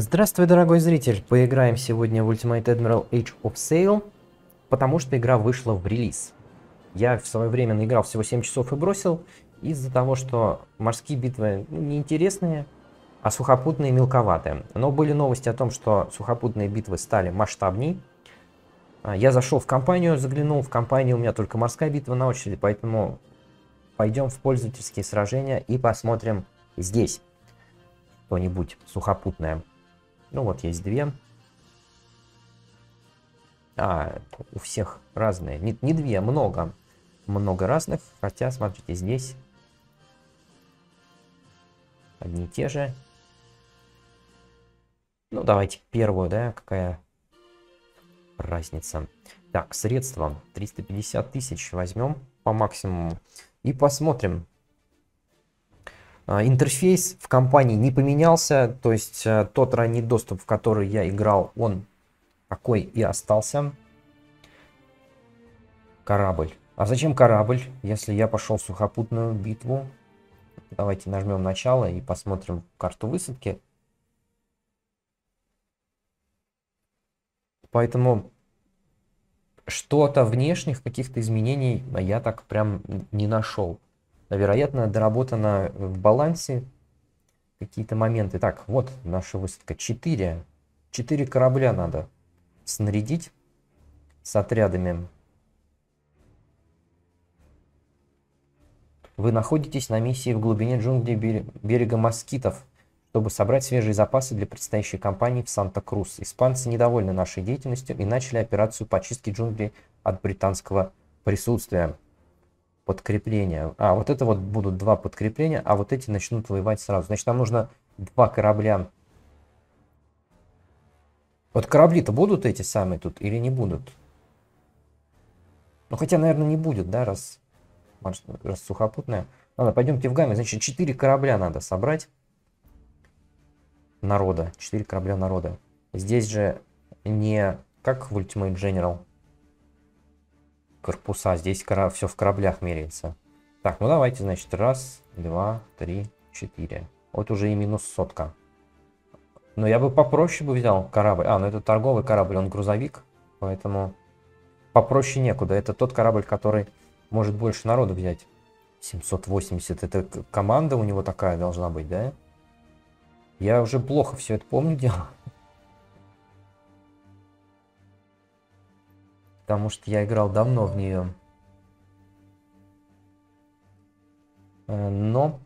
Здравствуй, дорогой зритель! Поиграем сегодня в Ultimate Admiral Age of Sail, потому что игра вышла в релиз. Я в свое время наиграл всего 7 часов и бросил, из-за того, что морские битвы ну, неинтересные, а сухопутные мелковатые. Но были новости о том, что сухопутные битвы стали масштабней. А, я зашел в компанию, заглянул, в компании у меня только морская битва на очереди, поэтому пойдем в пользовательские сражения и посмотрим здесь что-нибудь сухопутное. Ну вот есть две. А, у всех разные. Не, не две, много. Много разных. Хотя, смотрите, здесь одни и те же. Ну, давайте первую, да, какая разница. Так, средства 350 тысяч возьмем по максимуму и посмотрим, а, интерфейс в компании не поменялся, то есть э, тот ранний доступ, в который я играл, он такой и остался. Корабль. А зачем корабль, если я пошел в сухопутную битву? Давайте нажмем начало и посмотрим карту высадки. Поэтому что-то внешних каких-то изменений я так прям не нашел вероятно, доработано в балансе какие-то моменты. Так, вот наша высадка. 4. 4 корабля надо снарядить с отрядами. Вы находитесь на миссии в глубине джунглей берега москитов, чтобы собрать свежие запасы для предстоящей кампании в Санта-Крус. Испанцы недовольны нашей деятельностью и начали операцию по чистке джунглей от британского присутствия подкрепления. А, вот это вот будут два подкрепления, а вот эти начнут воевать сразу. Значит, нам нужно два корабля. Вот корабли-то будут эти самые тут или не будут? Ну, хотя, наверное, не будет, да, раз, раз сухопутная. Ладно, пойдемте в гамме. Значит, четыре корабля надо собрать. Народа. Четыре корабля народа. Здесь же не как в Ultimate General корпуса. Здесь кора... все в кораблях меряется. Так, ну давайте, значит, раз, два, три, четыре. Вот уже и минус сотка. Но я бы попроще бы взял корабль. А, ну это торговый корабль, он грузовик. Поэтому попроще некуда. Это тот корабль, который может больше народу взять. 780. Это команда у него такая должна быть, да? Я уже плохо все это помню дело. Потому что я играл давно в нее. Э, но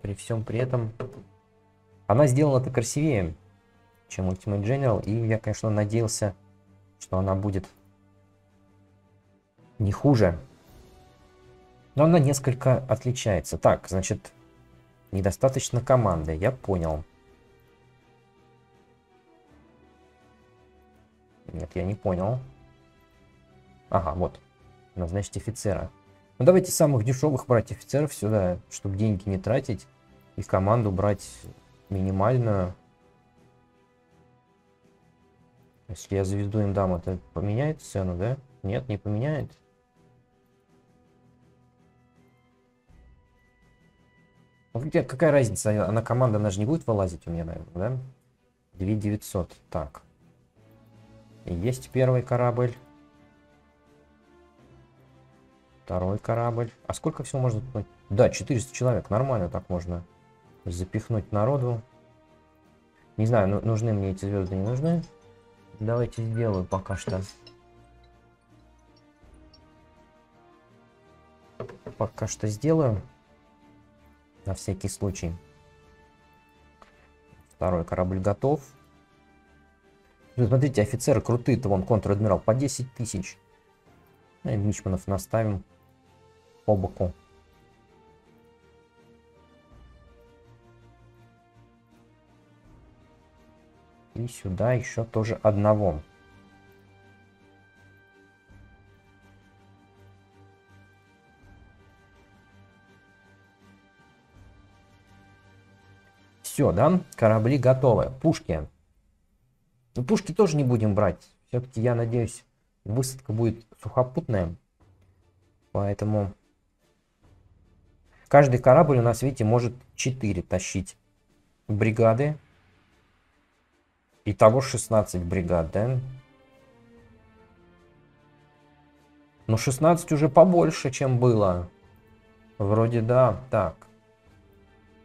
при всем при этом она сделана-то красивее, чем Ultimate General. И я, конечно, надеялся, что она будет не хуже. Но она несколько отличается. Так, значит, недостаточно команды, я понял. Нет, я не понял. Ага, вот. Назначить офицера. Ну давайте самых дешевых брать офицеров сюда, чтобы деньги не тратить. И команду брать минимальную. Если я звезду им дам, это поменяет цену, да? Нет, не поменяет. Ну, какая разница? Она команда, она же не будет вылазить у меня, наверное, да? 2900. Так. Есть первый корабль. Второй корабль. А сколько всего можно... Да, 400 человек. Нормально так можно запихнуть народу. Не знаю, ну, нужны мне эти звезды, не нужны. Давайте сделаю пока что. Пока что сделаю. На всякий случай. Второй корабль готов. Смотрите, офицеры крутые-то, вон, контр-адмирал, по 10 тысяч. Ну, и мичманов наставим по боку. И сюда еще тоже одного. Все, да? Корабли готовы. Пушки. Но ну, пушки тоже не будем брать. Все-таки, я надеюсь, высадка будет сухопутная. Поэтому каждый корабль у нас, видите, может 4 тащить. бригады. Итого 16 бригад, да? Ну, 16 уже побольше, чем было. Вроде да, так.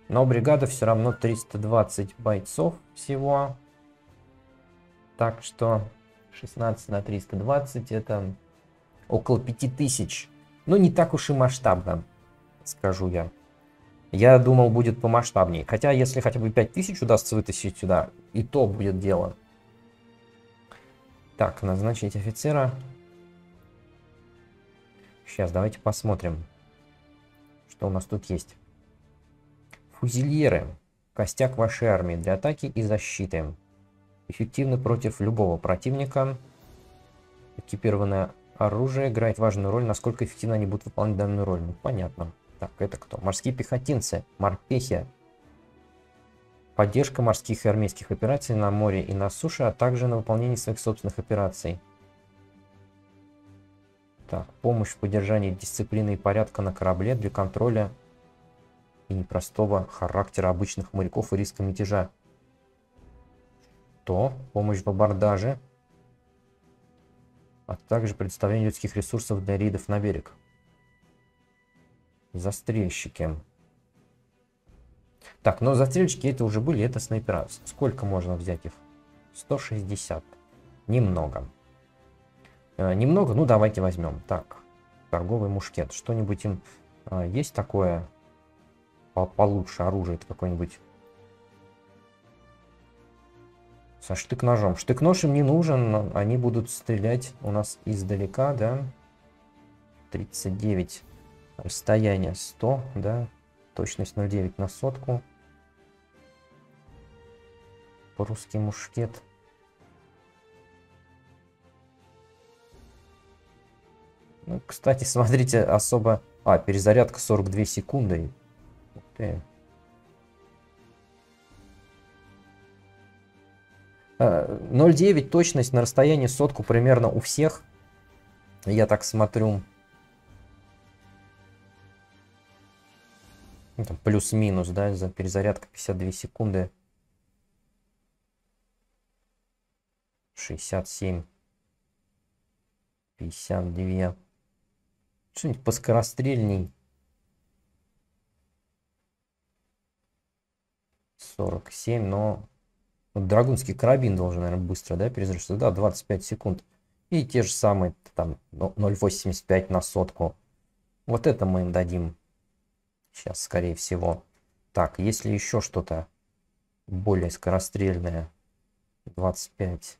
Но бригада все равно 320 бойцов всего. Так что 16 на 320 это около 5000. Ну, не так уж и масштабно, скажу я. Я думал, будет помасштабнее. Хотя, если хотя бы 5000 удастся вытащить сюда, и то будет дело. Так, назначить офицера. Сейчас, давайте посмотрим, что у нас тут есть. Фузильеры. Костяк вашей армии для атаки и защиты. Эффективны против любого противника. Экипированное оружие играет важную роль. Насколько эффективно они будут выполнять данную роль? Ну, понятно. Так, это кто? Морские пехотинцы, морпехи. Поддержка морских и армейских операций на море и на суше, а также на выполнение своих собственных операций. Так, помощь в поддержании дисциплины и порядка на корабле для контроля и непростого характера обычных моряков и риска мятежа. То помощь в абордаже, а также предоставление людских ресурсов для рейдов на берег. Застрельщики. Так, но застрельщики это уже были, это снайпера. Сколько можно взять их? 160. Немного. Э, немного, ну давайте возьмем. Так, торговый мушкет. Что-нибудь им э, есть такое по получше оружие? Это со штык-ножом. Штык-нож им не нужен, они будут стрелять у нас издалека, да? 39 Расстояние 100, да. Точность 0,9 на сотку. По-русски мушкет. Ну, кстати, смотрите, особо... А, перезарядка 42 секунды. Ух ты. 0,9 а, точность на расстоянии сотку примерно у всех. Я так смотрю. Ну, плюс-минус, да, за перезарядка 52 секунды. 67. 52. Что-нибудь поскорострельней. 47, но вот драгунский карабин должен, наверное, быстро, да, перезаряжаться. Да, 25 секунд. И те же самые, там, 0,85 на сотку. Вот это мы им дадим. Сейчас, скорее всего. Так, если еще что-то более скорострельное. 25.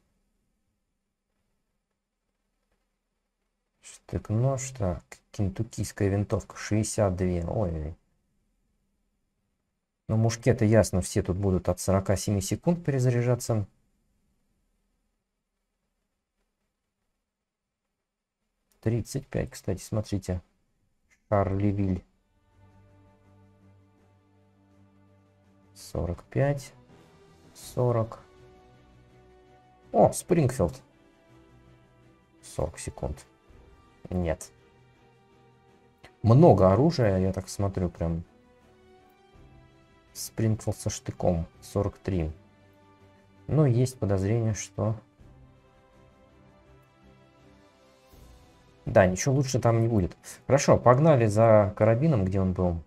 Штык-нож, так, кентуккийская винтовка 62. Ой, ну, мушкеты, ясно, все тут будут от 47 секунд перезаряжаться. Тридцать пять, кстати, смотрите. Шарлевиль. 45, 40. О, Спрингфилд. 40 секунд. Нет. Много оружия, я так смотрю, прям. Спрингфилд со штыком. 43. Но есть подозрение, что... Да, ничего лучше там не будет. Хорошо, погнали за карабином, где он был.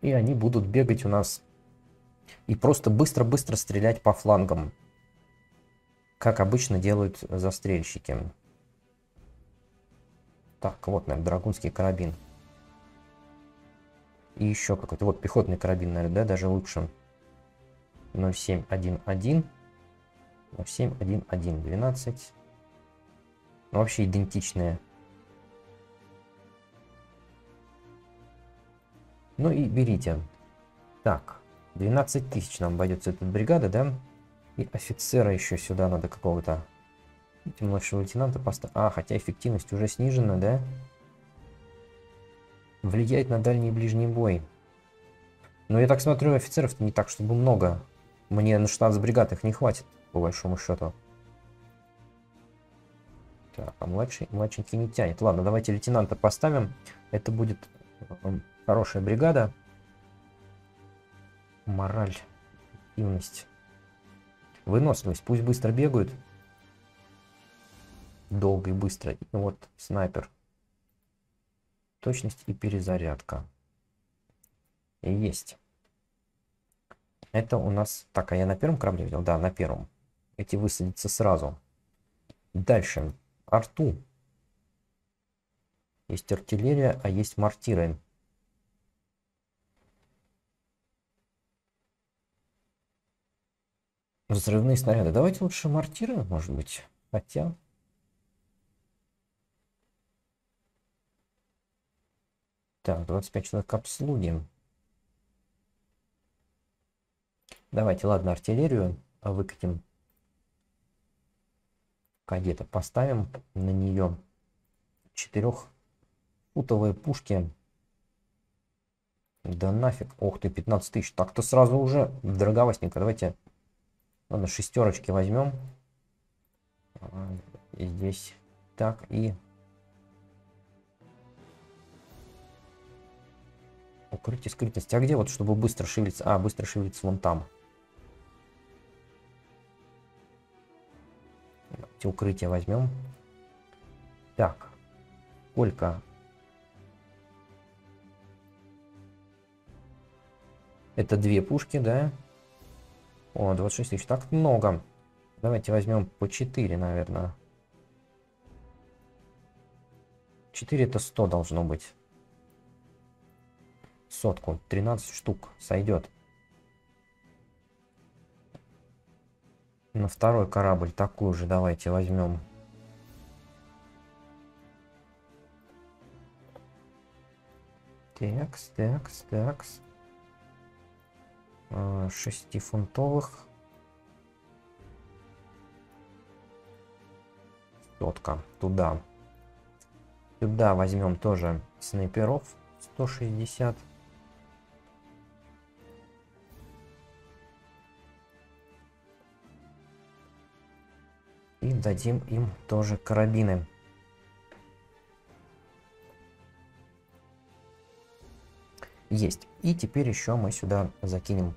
И они будут бегать у нас и просто быстро-быстро стрелять по флангам. Как обычно делают застрельщики. Так, вот, наверное, драгунский карабин. И еще какой-то, вот, пехотный карабин, наверное, да, даже лучше. 0711. 0711, 12. Ну, вообще идентичные. Ну и берите. Так, 12 тысяч нам обойдется эта бригада, да? И офицера еще сюда надо какого-то. Младшего лейтенанта поставить. А, хотя эффективность уже снижена, да? Влияет на дальний и ближний бой. Но я так смотрю, офицеров не так, чтобы много. Мне на 16 бригад их не хватит, по большому счету. Так, а младший, младшенький не тянет. Ладно, давайте лейтенанта поставим. Это будет Хорошая бригада. мораль, активность. Выносливость. Пусть быстро бегают. Долго и быстро. И вот снайпер. Точность и перезарядка. И есть. Это у нас... Так, а я на первом корабле видел? Да, на первом. Эти высадятся сразу. Дальше. Арту. Есть артиллерия, а есть мортиры. Взрывные снаряды. Давайте лучше мортиры, может быть. Хотя... Так, 25 человек к обслуге. Давайте, ладно, артиллерию выкатим. Кадета поставим на нее четырехфутовые пушки. Да нафиг. Ох ты, 15 тысяч. Так-то сразу уже дороговастенько. Давайте, ладно, шестерочки возьмем. А, здесь так и Укрытие, скрытность. А где вот, чтобы быстро шевелиться? А, быстро шевелиться вон там. Давайте укрытие возьмем. Так. Сколько? Это две пушки, да? О, 26 тысяч. Так много. Давайте возьмем по 4, наверное. 4 это 100 должно быть сотку. 13 штук сойдет. На второй корабль такую же давайте возьмем. Текс, текс, текс. Шестифунтовых. Сотка. Туда. Сюда возьмем тоже снайперов. 160. И дадим им тоже карабины. Есть. И теперь еще мы сюда закинем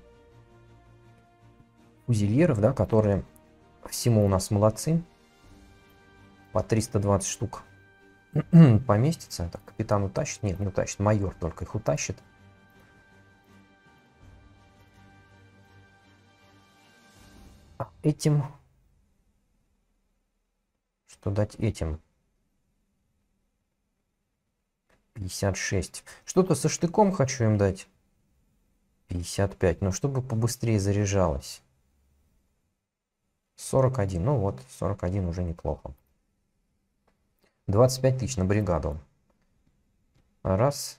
фузельеров, да, которые всему у нас молодцы. По 320 штук поместится. Так, капитан утащит? Нет, не утащит. Майор только их утащит. А этим что дать этим? 56. Что-то со штыком хочу им дать. 55. Ну, чтобы побыстрее заряжалось. 41. Ну вот, 41 уже неплохо. 25 тысяч на бригаду. Раз.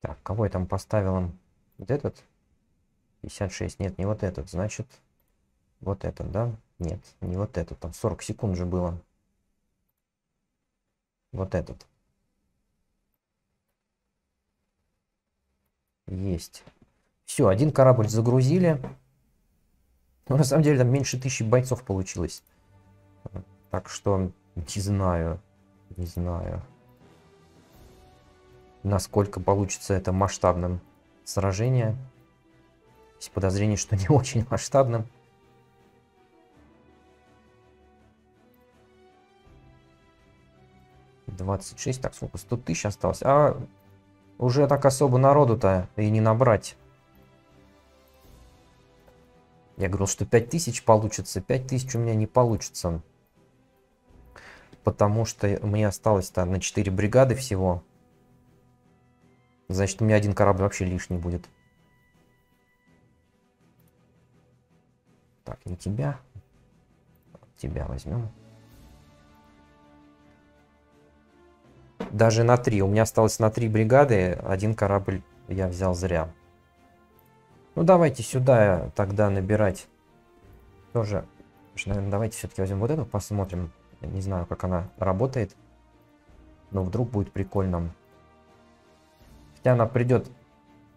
Так, кого я там поставил? Вот этот? 56. Нет, не вот этот. Значит, вот этот, да? Нет, не вот этот. Там 40 секунд же было. Вот этот. Есть. Все, один корабль загрузили. Но на самом деле там меньше тысячи бойцов получилось. Так что, не знаю. Не знаю насколько получится это масштабным сражение. Есть подозрение, что не очень масштабным. Двадцать шесть, так сколько? Сто тысяч осталось. А уже так особо народу-то и не набрать. Я говорил, что пять тысяч получится. Пять тысяч у меня не получится. Потому что мне осталось-то на 4 бригады всего. Значит, у меня один корабль вообще лишний будет. Так, не тебя. Тебя возьмем. Даже на три. У меня осталось на три бригады. Один корабль я взял зря. Ну, давайте сюда тогда набирать. Тоже. Наверное, давайте все-таки возьмем вот эту, посмотрим. Не знаю, как она работает. Но вдруг будет прикольно. Хотя она придет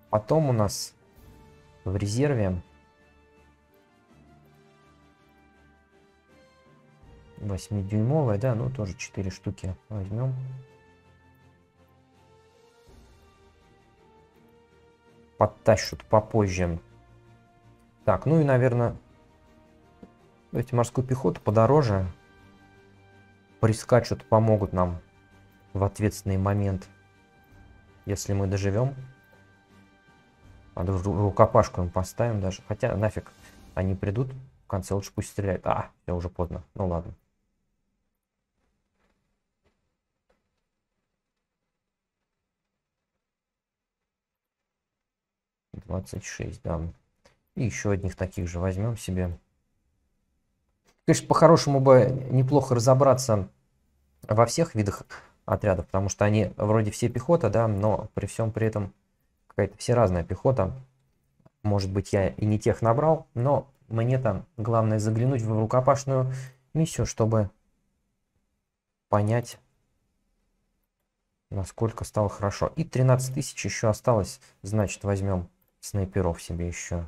потом у нас в резерве. 8-дюймовая, да, ну тоже 4 штуки возьмем. Подтащут попозже. Так, ну и, наверное, эти морскую пехоту подороже прискачут, помогут нам в ответственный момент, если мы доживем. Надо рукопашку им поставим даже. Хотя нафиг, они придут, в конце лучше пусть стреляют. А, все уже поздно. Ну ладно. Двадцать шесть, да. И еще одних таких же возьмем себе. Конечно, по-хорошему бы неплохо разобраться во всех видах отрядов, потому что они вроде все пехота, да, но при всем при этом какая-то все разная пехота. Может быть, я и не тех набрал, но мне там главное заглянуть в рукопашную миссию, чтобы понять, насколько стало хорошо. И 13 тысяч еще осталось, значит, возьмем снайперов себе еще.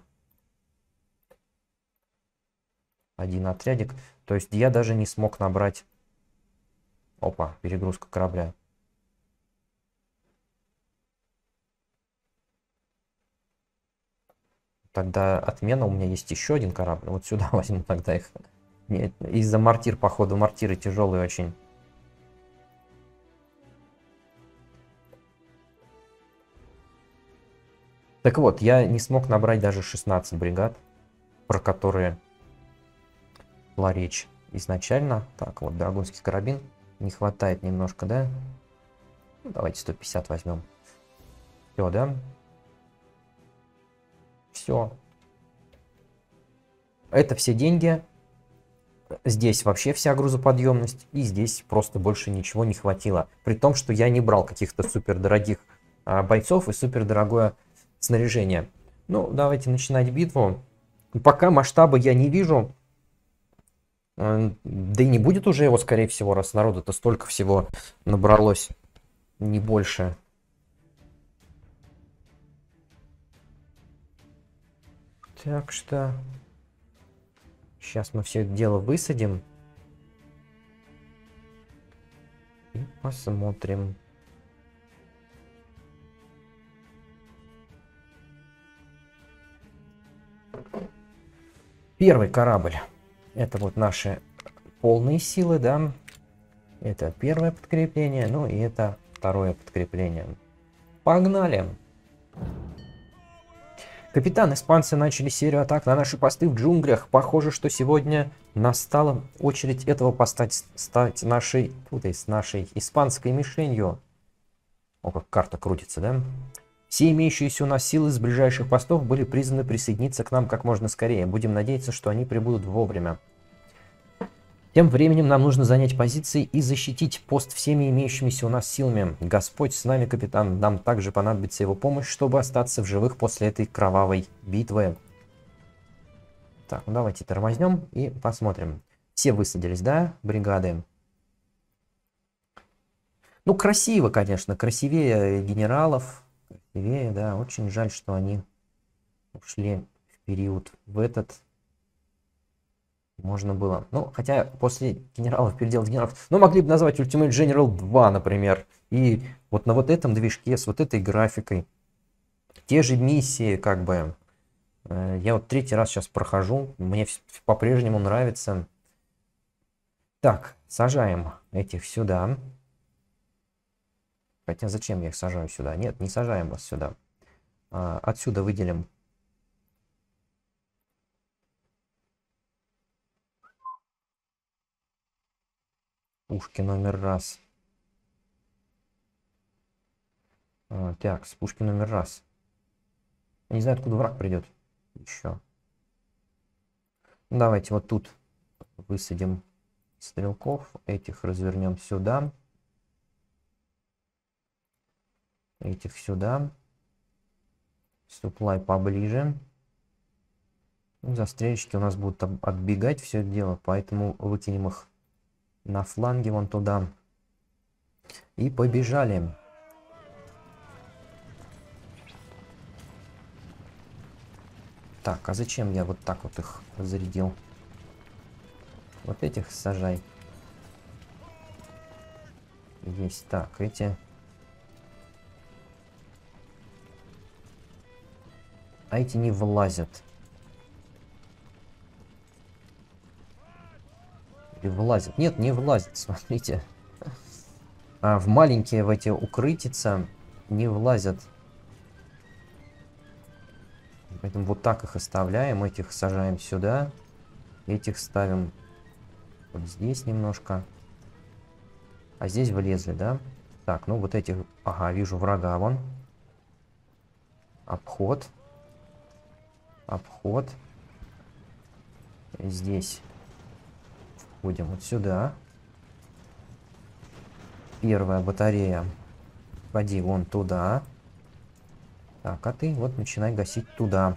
один отрядик. То есть я даже не смог набрать... Опа, перегрузка корабля. Тогда отмена, у меня есть еще один корабль. Вот сюда возьму тогда их. Из-за мортир, походу, мортиры тяжелые очень. Так вот, я не смог набрать даже 16 бригад, про которые шла речь изначально. Так, вот драгунский карабин. Не хватает немножко, да? Ну, давайте 150 возьмем. Все, да? Все. Это все деньги. Здесь вообще вся грузоподъемность. И здесь просто больше ничего не хватило. При том, что я не брал каких-то супер дорогих а, бойцов и супер дорогое снаряжение. Ну, давайте начинать битву. Пока масштаба я не вижу. Да и не будет уже его, скорее всего, раз народу-то столько всего набралось. Не больше. Так что... Сейчас мы все это дело высадим. И посмотрим. Первый корабль. Это вот наши полные силы, да. Это первое подкрепление, ну и это второе подкрепление. Погнали! Капитан, испанцы начали серию атак на наши посты в джунглях. Похоже, что сегодня настала очередь этого поста стать нашей, путай, с нашей испанской мишенью. О, как карта крутится, да? Все имеющиеся у нас силы с ближайших постов были призваны присоединиться к нам как можно скорее. Будем надеяться, что они прибудут вовремя. Тем временем нам нужно занять позиции и защитить пост всеми имеющимися у нас силами. Господь с нами, капитан. Нам также понадобится его помощь, чтобы остаться в живых после этой кровавой битвы. Так, ну давайте тормознем и посмотрим. Все высадились, да, бригады? Ну, красиво, конечно, красивее генералов, Красивее, да. Очень жаль, что они ушли в период в этот. Можно было. Ну, хотя после генералов, переделать генералов. Ну, могли бы назвать Ultimate General 2, например. И вот на вот этом движке, с вот этой графикой. Те же миссии, как бы. Э, я вот третий раз сейчас прохожу. Мне по-прежнему нравится. Так, сажаем этих сюда. Хотя зачем я их сажаю сюда? Нет, не сажаем вас сюда. А, отсюда выделим пушки номер раз. А, так, с пушки номер раз. Не знаю, откуда враг придет. Еще. Давайте вот тут высадим стрелков. Этих развернем сюда. Этих сюда. Суплай поближе. Ну, застрельщики у нас будут отбегать все это дело, поэтому выкинем их на фланге вон туда. И побежали. Так, а зачем я вот так вот их зарядил? Вот этих сажай. Есть. Так, эти... А эти не влазят. Или влазят? Нет, не влазят, смотрите. А в маленькие в эти укрытица не влазят. Поэтому вот так их оставляем. Этих сажаем сюда. Этих ставим вот здесь немножко. А здесь влезли, да? Так, ну вот этих... Ага, вижу врага вон. Обход. Обход. Здесь. Входим вот сюда. Первая батарея. Ходи вон туда. Так, а ты вот начинай гасить туда.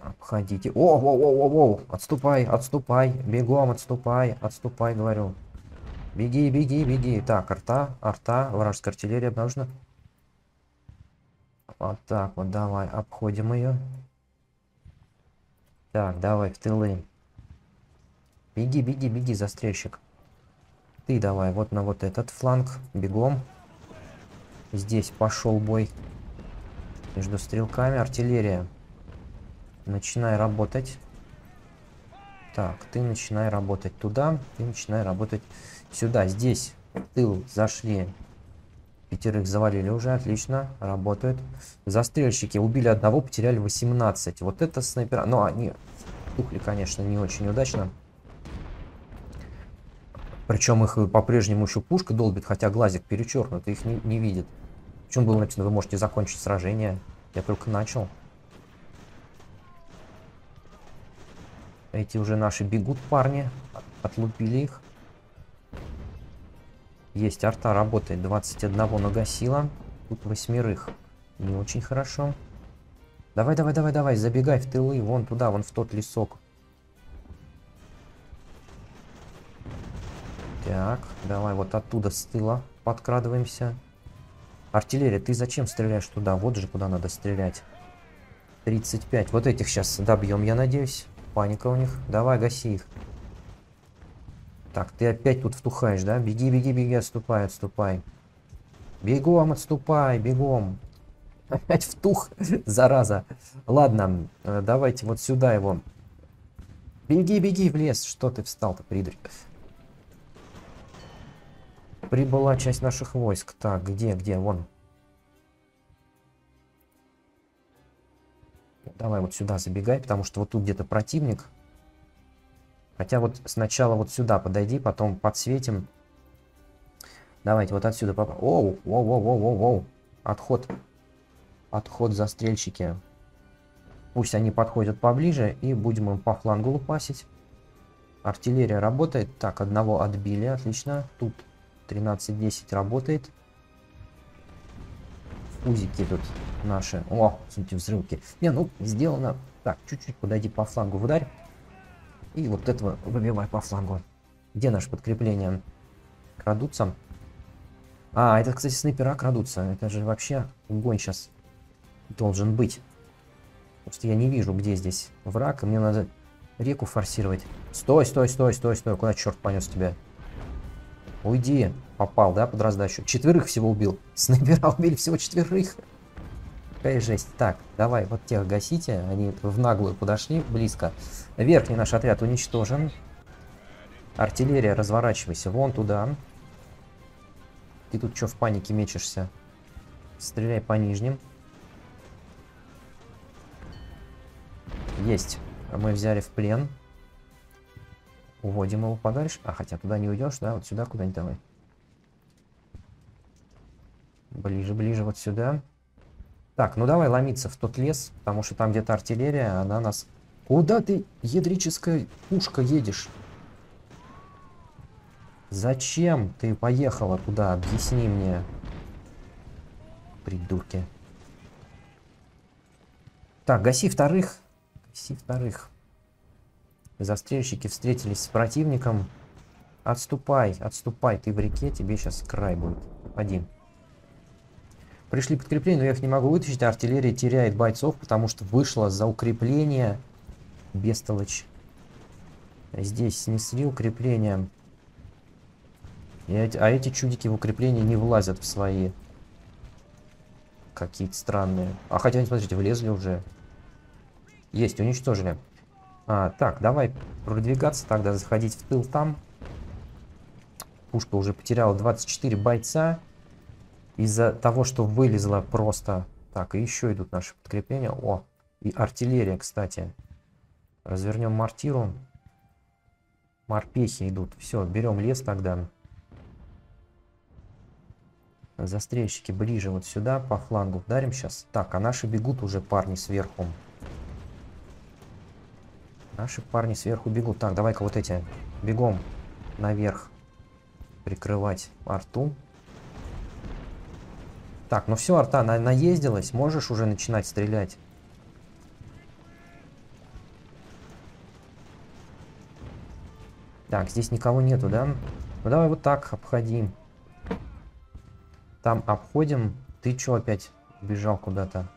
Обходите. О, о, о, о, о, отступай, отступай, бегом отступай, отступай, говорю. Беги, беги, беги. Так, арта, арта, вражеская артиллерия обнаружена. Вот так вот, давай, обходим ее. Так, давай в тылы. Беги, беги, беги, застрельщик. Ты давай вот на вот этот фланг, бегом. Здесь пошел бой между стрелками. Артиллерия. Начинай работать. Так, ты начинай работать туда. Ты начинай работать сюда. Здесь тыл зашли. Пятерых завалили уже. Отлично. Работают. Застрельщики убили одного, потеряли 18. Вот это снайпера. Но они тухли, конечно, не очень удачно. Причем их по-прежнему еще пушка долбит, хотя глазик перечеркнут, их не, не видит. Почему было написано, вы можете закончить сражение? Я только начал. Эти уже наши бегут парни. Отлупили их. Есть, арта работает. 21 нагасила. Тут восьмерых. Не очень хорошо. Давай, давай, давай, давай, забегай в тылы. Вон туда, вон в тот лесок. Так, давай вот оттуда с тыла подкрадываемся. Артиллерия, ты зачем стреляешь туда? Вот же куда надо стрелять. 35. Вот этих сейчас добьем, я надеюсь. Паника у них. Давай, гаси их. Так, ты опять тут втухаешь, да? Беги, беги, беги, отступай, отступай. Бегом, отступай, бегом. Опять втух, зараза. Ладно, э, давайте вот сюда его. Беги, беги в лес. Что ты встал-то, придурь? Прибыла часть наших войск. Так, где, где? Вон. Давай вот сюда забегай, потому что вот тут где-то противник. Хотя вот сначала вот сюда подойди, потом подсветим. Давайте вот отсюда поп... Оу, оу, оу, оу, оу. Отход. Отход застрельщики. Пусть они подходят поближе и будем им по флангу лупасить. Артиллерия работает. Так, одного отбили, отлично. Тут 13-10 работает. Узики тут наши. О, смотрите, взрывки. Не, ну, сделано. Так, чуть-чуть подойди по флангу в ударь. И вот этого выбивай по флангу. Где наше подкрепление? Крадутся. А, это, кстати, снайпера крадутся. Это же вообще огонь сейчас должен быть. Потому что я не вижу, где здесь враг, и мне надо реку форсировать. Стой, стой, стой, стой, стой. Куда черт понес тебя? Уйди. Попал, да, под раздачу. Четверых всего убил. Снайпера убили всего четверых. Какая жесть. Так, давай, вот тех гасите. Они в наглую подошли близко. Верхний наш отряд уничтожен. Артиллерия, разворачивайся вон туда. Ты тут что в панике мечешься? Стреляй по нижним. Есть. Мы взяли в плен. Уводим его подальше. А, хотя туда не уйдешь, да? Вот сюда куда-нибудь давай. Ближе, ближе вот сюда. Так, ну давай ломиться в тот лес, потому что там где-то артиллерия, она нас... Куда ты, ядрическая пушка, едешь? Зачем ты поехала туда? Объясни мне. Придурки. Так, гаси вторых. Гаси вторых. Застрельщики встретились с противником. Отступай, отступай, ты в реке, тебе сейчас край будет. Один. Пришли подкрепления, но я их не могу вытащить. Артиллерия теряет бойцов, потому что вышла за укрепление. Бестолочь. Здесь снесли укрепление. И эти, а эти чудики в укрепление не влазят в свои. Какие-то странные. А хотя, смотрите, влезли уже. Есть, уничтожили. А, так, давай продвигаться тогда, заходить в тыл там. Пушка уже потеряла 24 бойца. Из-за того, что вылезла просто... Так, и еще идут наши подкрепления. О, и артиллерия, кстати. Развернем мортиру. Морпехи идут. Все, берем лес тогда. Застрельщики ближе вот сюда, по флангу вдарим сейчас. Так, а наши бегут уже парни сверху. Наши парни сверху бегут. Так, давай-ка вот эти бегом наверх прикрывать арту. Так, ну все, арта на наездилась. Можешь уже начинать стрелять. Так, здесь никого нету, да? Ну давай вот так обходим. Там обходим. Ты чё опять бежал куда-то?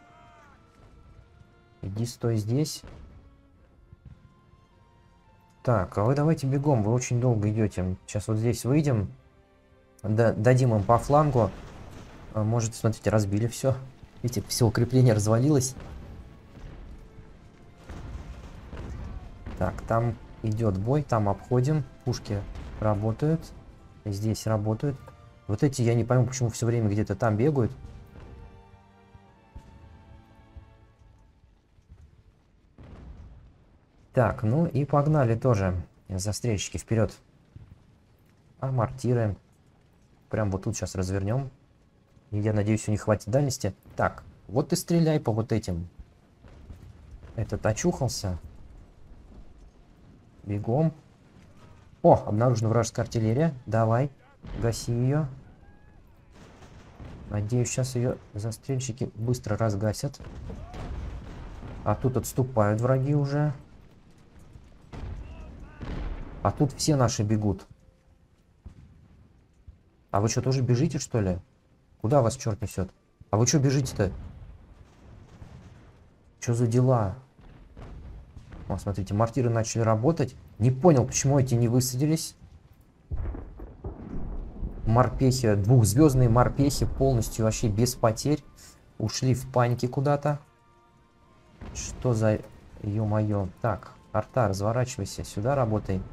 Иди стой здесь. Так, а вы давайте бегом, вы очень долго идете. Сейчас вот здесь выйдем. дадим им по флангу. А, может, смотрите, разбили все. Видите, все укрепление развалилось. Так, там идет бой, там обходим. Пушки работают. Здесь работают. Вот эти, я не пойму, почему все время где-то там бегают. Так, ну и погнали тоже. Застрельщики вперед. А мортиры. Прям вот тут сейчас развернем. Я надеюсь, у них хватит дальности. Так, вот и стреляй по вот этим. Этот очухался. Бегом. О, обнаружена вражеская артиллерия. Давай, гаси ее. Надеюсь, сейчас ее застрельщики быстро разгасят. А тут отступают враги уже. А тут все наши бегут. А вы что, тоже бежите, что ли? Куда вас черт несет? А вы что бежите-то? Что за дела? О, смотрите, мортиры начали работать. Не понял, почему эти не высадились. Морпехи, двухзвездные морпехи полностью вообще без потерь. Ушли в панике куда-то. Что за... Ё-моё. Так, арта, разворачивайся. Сюда работай.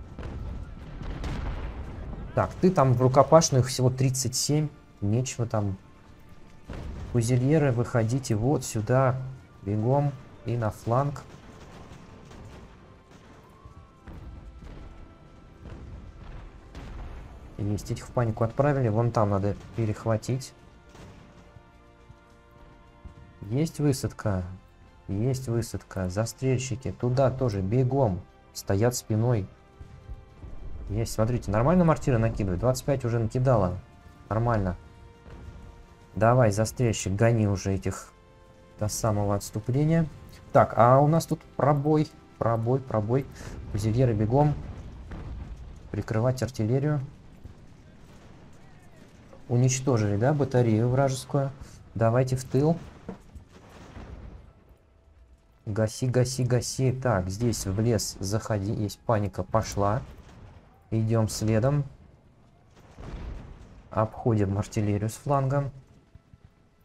Так, ты там в рукопашную всего 37. Нечего там. Фузельеры, выходите вот сюда. Бегом и на фланг. Есть, этих в панику отправили. Вон там надо перехватить. Есть высадка. Есть высадка. Застрельщики. Туда тоже бегом. Стоят спиной. Есть, смотрите, нормально мортиры накидывает. 25 уже накидала. Нормально. Давай, застрельщик, гони уже этих до самого отступления. Так, а у нас тут пробой. Пробой, пробой. Фузильеры бегом. Прикрывать артиллерию. Уничтожили, да, батарею вражескую. Давайте в тыл. Гаси, гаси, гаси. Так, здесь в лес заходи. Есть паника, пошла. Идем следом. Обходим артиллерию с фланга.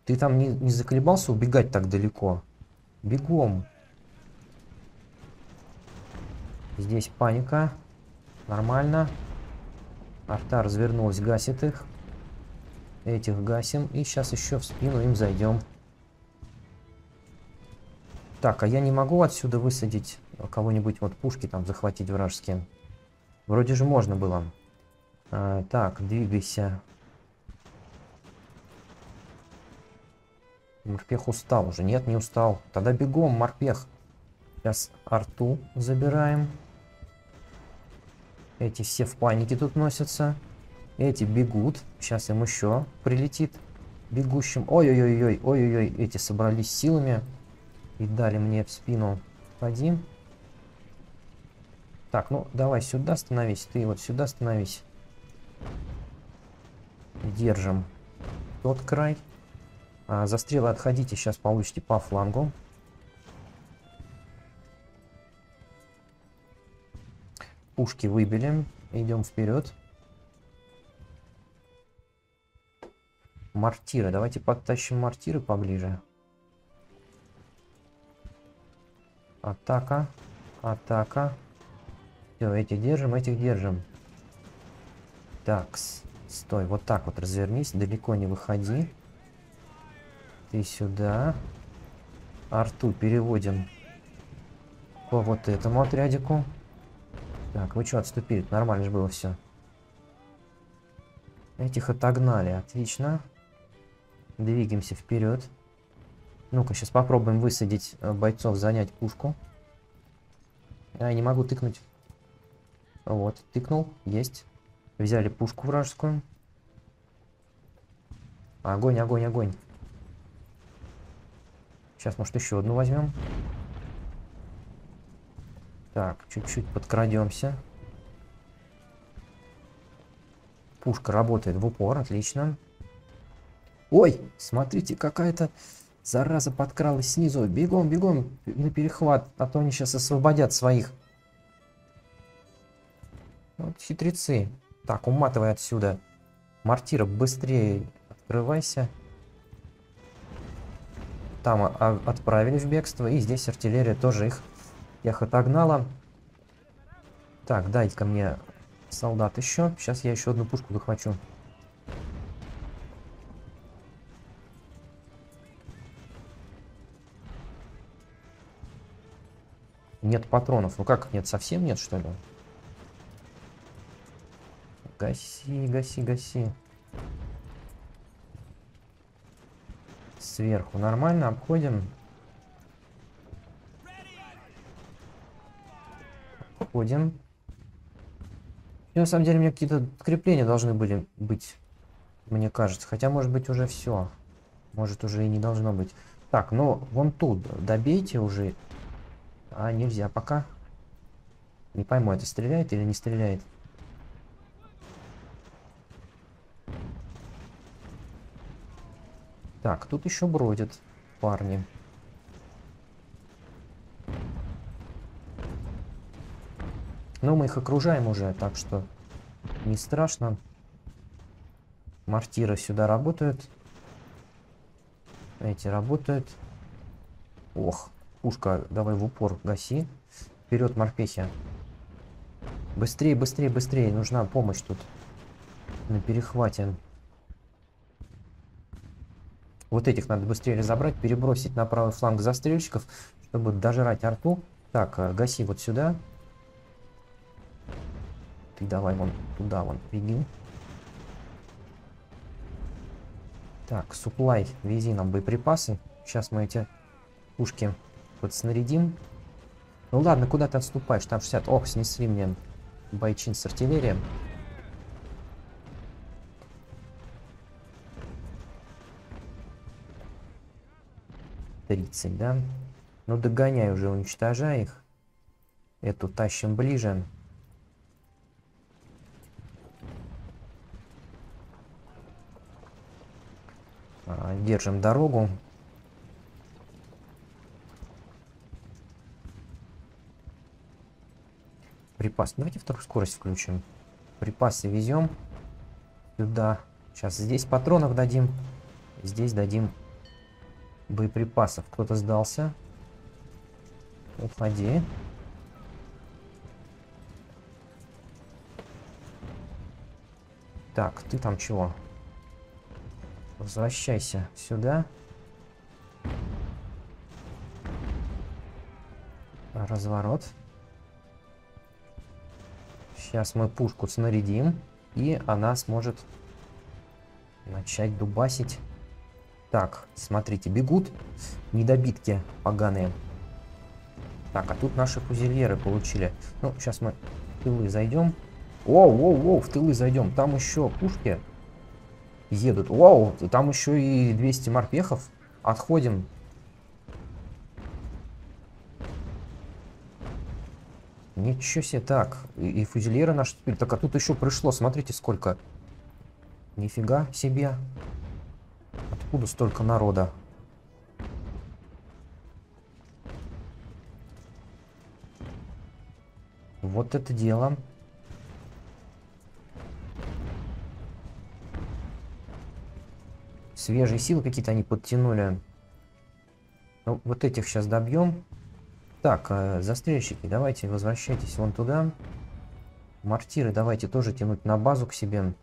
Ты там не, не заколебался убегать так далеко? Бегом. Здесь паника. Нормально. Арта развернулась, гасит их. Этих гасим. И сейчас еще в спину им зайдем. Так, а я не могу отсюда высадить кого-нибудь, вот пушки там захватить вражеские. Вроде же можно было. А, так, двигайся. Морпех устал уже. Нет, не устал. Тогда бегом, морпех. Сейчас арту забираем. Эти все в панике тут носятся. Эти бегут. Сейчас им еще прилетит. Бегущим. Ой-ой-ой-ой. Ой-ой-ой. Эти собрались силами. И дали мне в спину. Один. Так, ну давай сюда становись. Ты вот сюда становись. Держим тот край. А, за стрелы отходите, сейчас получите по флангу. Пушки выбили. Идем вперед. Мортиры. Давайте подтащим мортиры поближе. Атака. Атака. Все, этих держим, этих держим. Так, стой, вот так вот развернись, далеко не выходи. Ты сюда. Арту переводим по вот этому отрядику. Так, вы что, отступили? Нормально же было все. Этих отогнали, отлично. Двигаемся вперед. Ну-ка, сейчас попробуем высадить э, бойцов, занять пушку. Я не могу тыкнуть. Вот, тыкнул, есть. Взяли пушку вражескую. Огонь, огонь, огонь. Сейчас, может, еще одну возьмем. Так, чуть-чуть подкрадемся. Пушка работает в упор, отлично. Ой, смотрите, какая-то зараза подкралась снизу. Бегом, бегом на перехват, а то они сейчас освободят своих. Вот хитрецы. Так, уматывай отсюда. Мортира, быстрее открывайся. Там отправили в бегство, и здесь артиллерия тоже их, их отогнала. Так, дайте ко мне солдат еще. Сейчас я еще одну пушку захвачу. Нет патронов. Ну как нет? Совсем нет, что ли? Гаси, гаси, гаси. Сверху нормально обходим. Обходим. И на самом деле мне какие-то крепления должны были быть, мне кажется. Хотя, может быть, уже все. Может, уже и не должно быть. Так, ну, вон тут добейте уже. А, нельзя пока. Не пойму, это стреляет или не стреляет. Так, тут еще бродят парни. Но мы их окружаем уже, так что не страшно. Мортиры сюда работают. Эти работают. Ох, пушка, давай в упор гаси. Вперед, морпехи. Быстрее, быстрее, быстрее. Нужна помощь тут. На перехвате. Вот этих надо быстрее разобрать, перебросить на правый фланг застрельщиков, чтобы дожрать арту. Так, э, гаси вот сюда. Ты давай вон туда вон беги. Так, суплай, вези нам боеприпасы. Сейчас мы эти пушки подснарядим. Ну ладно, куда ты отступаешь? Там 60. Ох, снесли мне бойчин с артиллерией. 30, да? Ну догоняй уже, уничтожай их. Эту тащим ближе. А, держим дорогу. Припас. Давайте вторую скорость включим. Припасы везем сюда. Сейчас здесь патронов дадим. Здесь дадим боеприпасов. Кто-то сдался. Уходи. Так, ты там чего? Возвращайся сюда. Разворот. Сейчас мы пушку снарядим, и она сможет начать дубасить. Так, смотрите, бегут недобитки поганые. Так, а тут наши фузельеры получили. Ну, сейчас мы в тылы зайдем. Воу, воу, воу, в тылы зайдем. Там еще пушки едут. Вау, там еще и 200 морпехов. Отходим. Ничего себе, так. И, и фузельеры наши. Так, а тут еще пришло, смотрите, сколько. Нифига себе. Откуда столько народа? Вот это дело. Свежие силы какие-то они подтянули. Ну, вот этих сейчас добьем. Так, э, застрельщики, давайте возвращайтесь вон туда. Мортиры давайте тоже тянуть на базу к себе.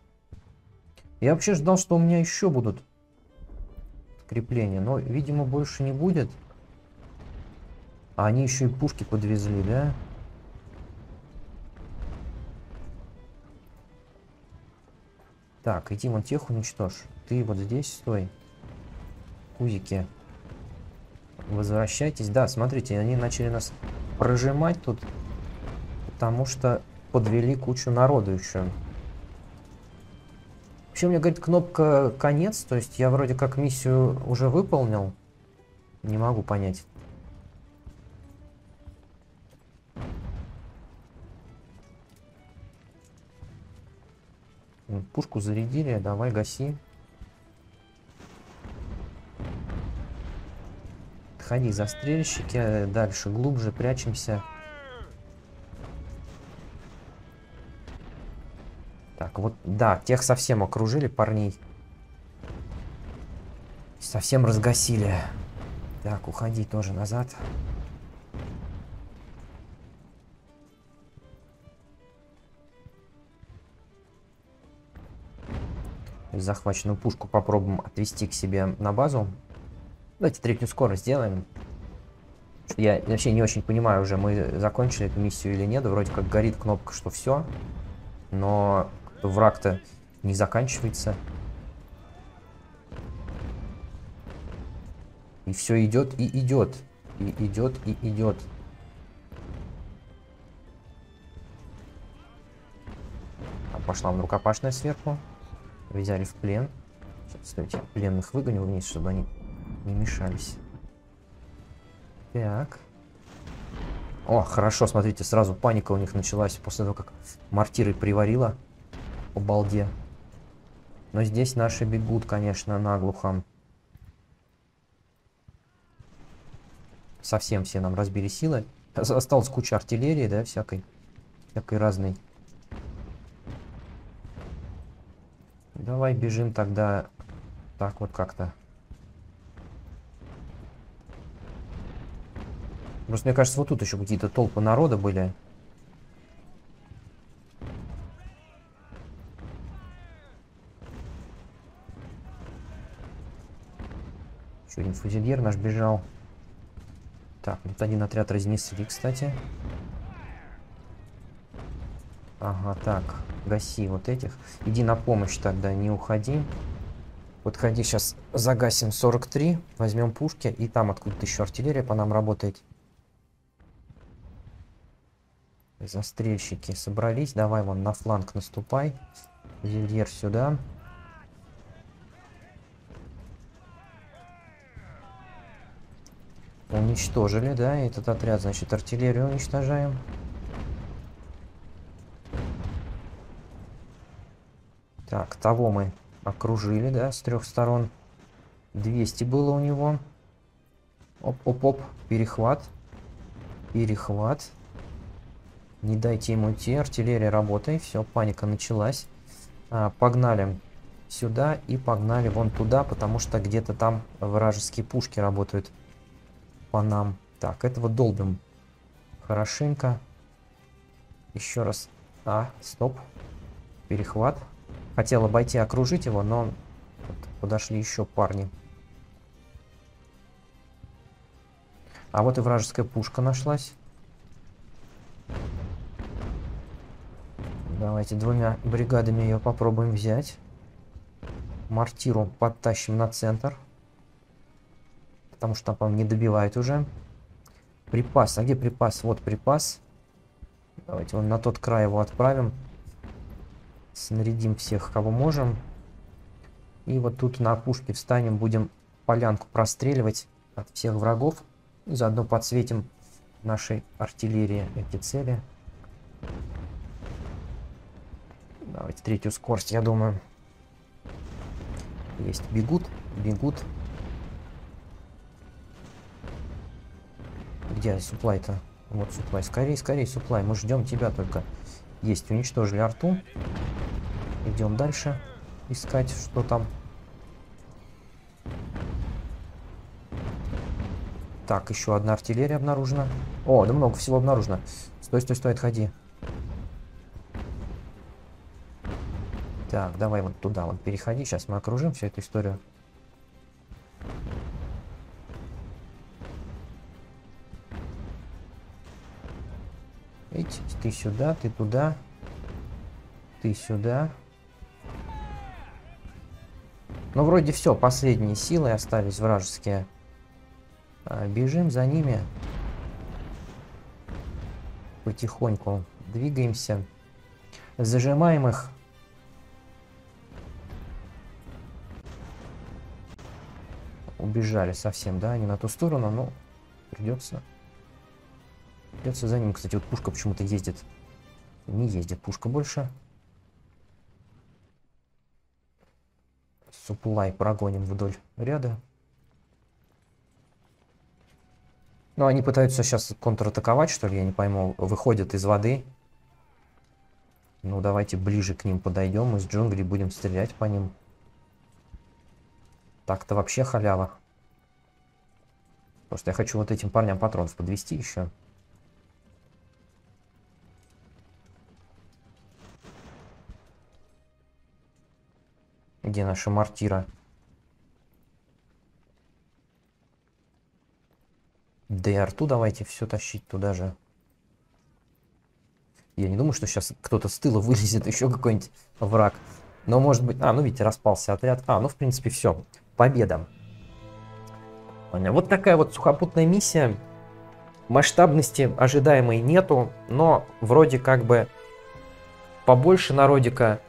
Я вообще ждал, что у меня еще будут крепления, но, видимо, больше не будет. А они еще и пушки подвезли, да? Так, иди вон тех уничтожь. Ты вот здесь стой. Кузики. Возвращайтесь. Да, смотрите, они начали нас прожимать тут. Потому что подвели кучу народу еще. Вообще, мне говорит кнопка конец. То есть я вроде как миссию уже выполнил. Не могу понять. Пушку зарядили, давай гаси. Ходи, застрельщики, дальше, глубже прячемся. Так, вот, да, тех совсем окружили парней. Совсем разгасили. Так, уходи тоже назад. захваченную пушку попробуем отвести к себе на базу. Давайте третью скорость сделаем. Я вообще не очень понимаю уже, мы закончили эту миссию или нет. Вроде как горит кнопка, что все. Но враг-то не заканчивается. И все идет и идет. И идет и идет. Пошла в рукопашная сверху взяли в плен. Сейчас, стойте, пленных выгоню вниз, чтобы они не мешались. Так. О, хорошо, смотрите, сразу паника у них началась после того, как мортиры приварила по балде. Но здесь наши бегут, конечно, наглухо. Совсем все нам разбили силы. Осталась куча артиллерии, да, всякой, всякой разной. Давай бежим тогда так вот как-то. Просто мне кажется, вот тут еще какие-то толпы народа были. Еще один фузильер наш бежал. Так, вот один отряд разнесли, кстати. Ага, так гаси вот этих. Иди на помощь тогда, не уходи. Вот ходи, сейчас загасим 43, возьмем пушки, и там откуда-то еще артиллерия по нам работает. Застрельщики собрались, давай вон на фланг наступай. Зельер сюда. Уничтожили, да, этот отряд, значит, артиллерию уничтожаем. Так, того мы окружили, да, с трех сторон. 200 было у него. Оп-оп-оп, перехват. Перехват. Не дайте ему идти, артиллерия работает. Все, паника началась. А, погнали сюда и погнали вон туда, потому что где-то там вражеские пушки работают по нам. Так, этого долбим хорошенько. Еще раз. А, стоп. Перехват. Хотел обойти, окружить его, но подошли еще парни. А вот и вражеская пушка нашлась. Давайте двумя бригадами ее попробуем взять. Мортиру подтащим на центр. Потому что там, по-моему, не добивает уже. Припас. А где припас? Вот припас. Давайте вон на тот край его отправим. Снарядим всех, кого можем. И вот тут на опушке встанем, будем полянку простреливать от всех врагов. И заодно подсветим нашей артиллерии эти цели. Давайте третью скорость, я думаю. Есть, бегут, бегут. Где суплай-то? Вот суплай. Скорей, скорей, суплай. Мы ждем тебя только. Есть, уничтожили арту. Идем дальше. Искать, что там. Так, еще одна артиллерия обнаружена. О, да много всего обнаружено. Стой, стой, стой, отходи. Так, давай вот туда вот переходи. Сейчас мы окружим всю эту историю. Видите, ты сюда, ты туда, ты сюда. Ну, вроде все, последние силы остались вражеские. А, бежим за ними. Потихоньку двигаемся. Зажимаем их. Убежали совсем, да, не на ту сторону, но придется Придется за ним, кстати, вот пушка почему-то ездит. Не ездит пушка больше. Суплай прогоним вдоль ряда. Ну, они пытаются сейчас контратаковать, что ли, я не пойму. Выходят из воды. Ну, давайте ближе к ним подойдем. Из джунглей будем стрелять по ним. Так-то вообще халява. Просто я хочу вот этим парням патронов подвести еще. Где наша мортира? Да давайте все тащить туда же. Я не думаю, что сейчас кто-то с тыла вылезет, еще какой-нибудь враг. Но может быть... А, ну видите, распался отряд. А, ну в принципе все. Победа. Вот такая вот сухопутная миссия. Масштабности ожидаемой нету, но вроде как бы побольше народика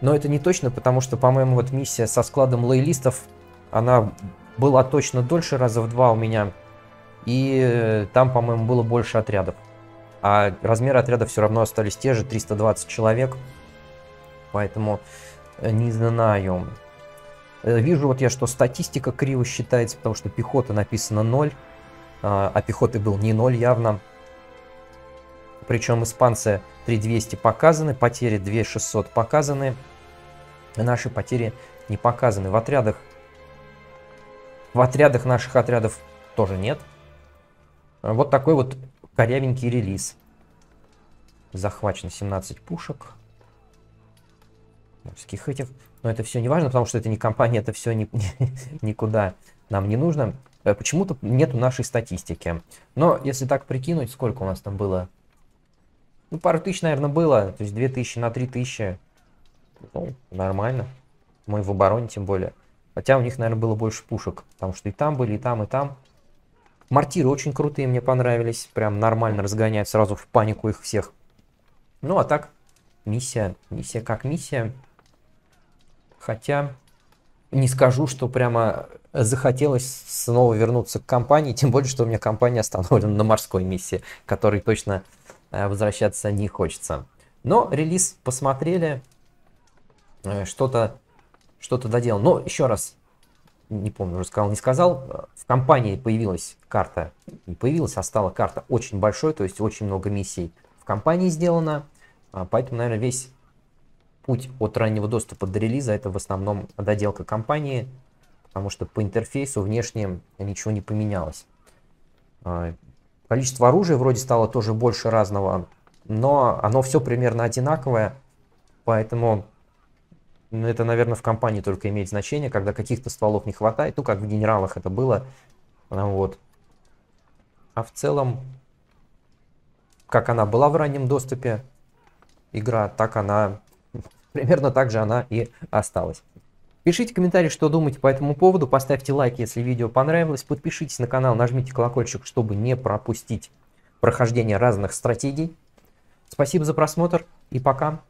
но это не точно, потому что, по-моему, вот миссия со складом лоялистов, она была точно дольше, раза в два у меня. И э, там, по-моему, было больше отрядов. А размеры отряда все равно остались те же, 320 человек. Поэтому э, не знаю. Э, вижу вот я, что статистика криво считается, потому что пехота написано 0, а, а пехоты был не 0 явно. Причем испанцы 3200 показаны, потери 2600 показаны. Наши потери не показаны. В отрядах, в отрядах наших отрядов тоже нет. Вот такой вот корявенький релиз. Захвачено 17 пушек. Морских этих. Но это все не важно, потому что это не компания, это все ни, никуда нам не нужно. Э, почему-то нету нашей статистики. Но если так прикинуть, сколько у нас там было? Ну, пару тысяч, наверное, было. То есть 2000 на 3000 ну, нормально. Мы в обороне тем более. Хотя у них, наверное, было больше пушек. Потому что и там были, и там, и там. Мортиры очень крутые, мне понравились. Прям нормально разгоняют сразу в панику их всех. Ну, а так, миссия. Миссия как миссия. Хотя, не скажу, что прямо захотелось снова вернуться к компании. Тем более, что у меня компания остановлена на морской миссии, которой точно возвращаться не хочется. Но релиз посмотрели, Э, что-то что-то доделал. Но еще раз, не помню, уже сказал, не сказал, в компании появилась карта, не появилась, а стала карта очень большой, то есть очень много миссий в компании сделано, а, поэтому, наверное, весь путь от раннего доступа до релиза это в основном доделка компании, потому что по интерфейсу внешне ничего не поменялось. А, количество оружия вроде стало тоже больше разного, но оно все примерно одинаковое, поэтому ну, это, наверное, в компании только имеет значение, когда каких-то стволов не хватает, ну, как в генералах это было. Ну, вот. А в целом, как она была в раннем доступе, игра, так она, примерно так же она и осталась. Пишите комментарии, что думаете по этому поводу, поставьте лайк, если видео понравилось, подпишитесь на канал, нажмите колокольчик, чтобы не пропустить прохождение разных стратегий. Спасибо за просмотр и пока.